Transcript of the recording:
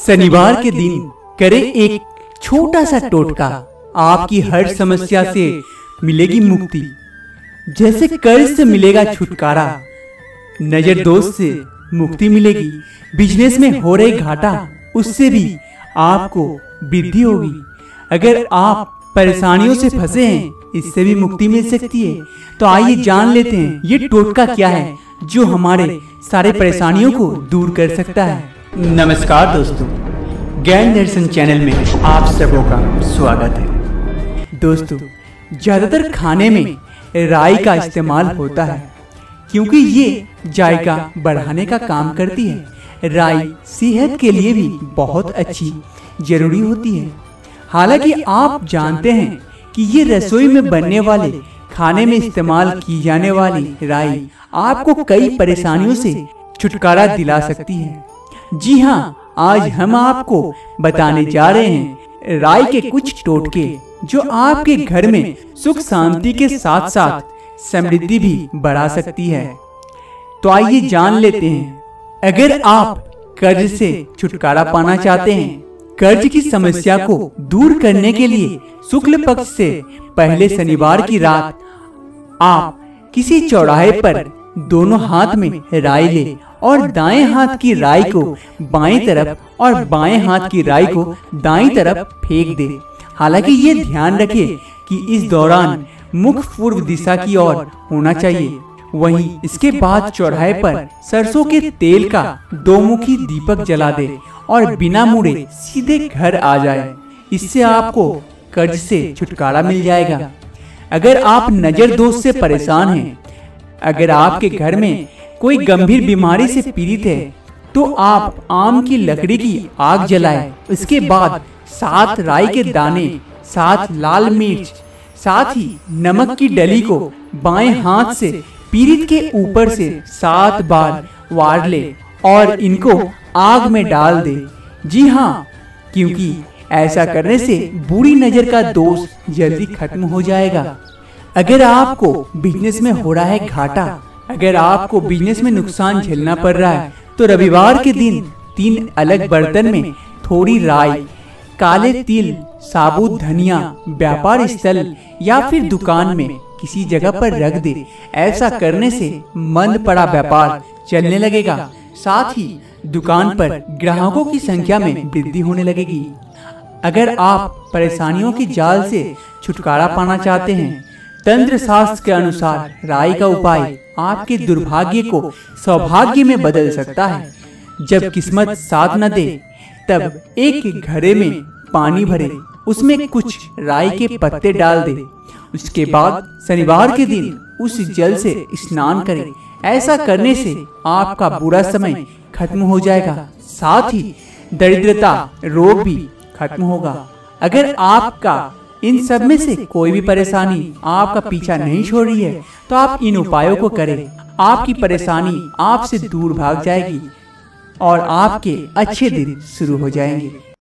शनिवार के दिन करे एक छोटा सा टोटका। आपकी हर समस्या से मिलेगी मुक्ति। जैसे कर्ज से मिलेगा छुटकारा। नज़र दोस्त से मुक्ति मिलेगी। बिज़नेस में हो रही घाटा उससे भी आपको वृद्धि होगी। अगर आप परेशानियों से फंसे हैं इससे भी मुक्ति मिल सकती है। तो आइए जान लेते हैं ये टोटका क्या है जो हमारे सारे परेशानियों को दूर कर सकता है। नमस्कार दोस्तों, ज्ञान दर्शन चैनल में आप सबों का स्वागत है। दोस्तों, ज़्यादातर खाने में राई का इस्तेमाल होता है, क्योंकि ये जायका बढ़ाने का काम करती है। राई सेहत के लिए भी बहुत अच्छी, ज़रूरी होती है। हालाँकि आप जानते हैं कि ये रसोई में बनने वाले, खाने में इस्तेमाल की जाने वाली राई आपको कई परेशानियों से छुटकारा दिला सकती है। जी हाँ आज हम आपको बताने जा रहे हैं राय के कुछ टोटके जो आपके घर में सुख शांति के साथ साथ समृद्धि भी बढ़ा सकती है। तो आइए जान लेते हैं, अगर आप कर्ज से छुटकारा पाना चाहते हैं, कर्ज की समस्या को दूर करने के लिए शुक्ल पक्ष से पहले शनिवार की रात आप किसी चौराहे पर दोनों हाथ में राय ले और दाएँ हाथ की राय को बाएँ तरफ़ और बाएँ हाथ की राय को दाएँ तरफ़ फेंक दे। हालाँकि ये ध्यान रखे कि इस दौरान मुख पूर्व दिशा की ओर होना चाहिए। वहीं इसके बाद चौराहे पर सरसों के तेल का दो मुखी दीपक जला दे और बिना मुड़े सीधे घर आ जाए। इससे आपको कर्ज से छुटकारा मिल जाएगा। अगर आप नज़र दोष से परेशान हैं अगर आपके घर में कोई गंभीर बीमारी से पीड़ित है तो आप आम की लकड़ी की आग जलाएँ। इसके बाद सात राई के दाने सात लाल मिर्च साथ ही नमक की डली को बाएँ हाथ से पीड़ित के ऊपर से सात बार वार ले और इनको आग में डाल दे। जी हाँ क्योंकि ऐसा करने से बुरी नज़र का दोष जल्दी खत्म हो जाएगा। अगर आपको बिज़नेस में हो रहा है घाटा, अगर आपको बिज़नेस में नुकसान झेलना पड़ रहा है तो रविवार के दिन तीन अलग बर्तन में थोड़ी राई, काले तिल, साबुत धनिया, व्यापार स्थल या फिर दुकान में किसी जगह पर रख दे। ऐसा करने से मंद पड़ा व्यापार चलने लगेगा। साथ ही दुकान पर ग्राहकों की संख्या में वृद्धि होने लगेगी। अगर आप परेशानियों की जाल से छुटकारा पाना चाहते हैं तंत्र शास्त्र के अनुसार राय का उपाय आपके दुर्भाग्य को सौभाग्य में बदल सकता है। जब किस्मत साथ न दे, तब एक घड़े में पानी भरे, उसमें कुछ राई के पत्ते डाल दे। उसके बाद शनिवार के दिन उस जल से स्नान करें। ऐसा करने से आपका बुरा समय खत्म हो जाएगा। साथ ही दरिद्रता, रोग भी खत्म होगा। अगर आपका इन सब में से कोई भी परेशानी आपका पीछा नहीं छोड़ रही है तो आप इन उपायों को करें। आपकी परेशानी आपसे दूर भाग जाएगी और आपके अच्छे दिन शुरू हो जाएँगे।